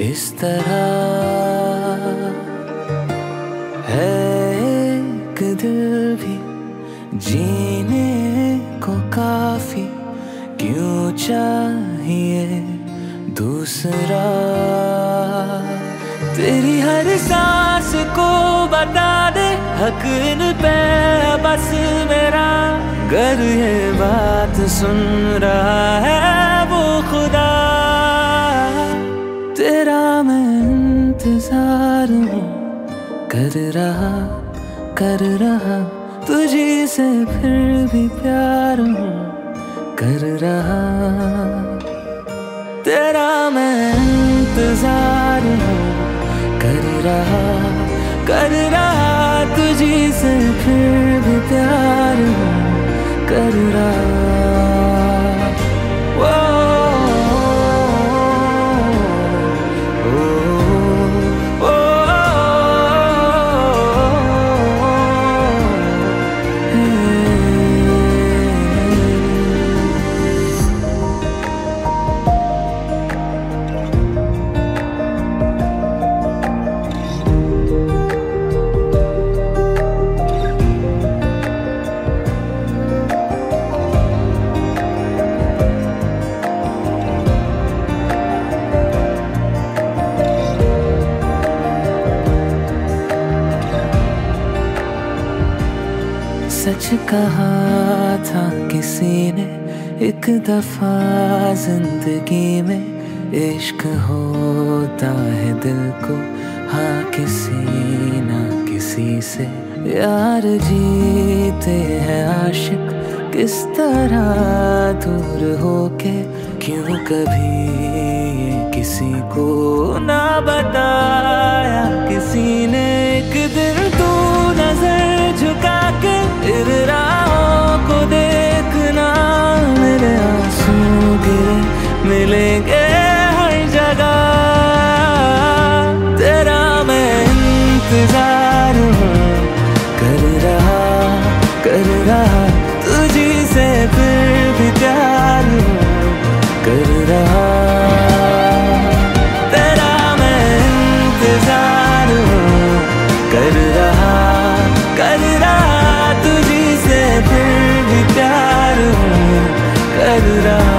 इस तरह है एक दिल भी जीने को काफ़ी। क्यों चाहिए दूसरा? तेरी हर सांस को बता दे, हक पे बस मेरा। गर ये बात सुन रहा है इंतज़ार कर रहा कर रहा। तुझी से फिर भी प्यार हूँ कर रहा। तेरा मैं इंतज़ार हूँ कर रहा कर रहा। तुझी से फिर भी सच कहा था किसी ने, एक दफ़ा ज़िंदगी में इश्क होता है दिल को। हाँ किसी ना किसी से यार जीते हैं आशिक। किस तरह दूर होके क्यों कभी किसी को ना बताया? किसी ने एक दिन कर रहा तुझी से फिर भी प्यार हूँ कर रहा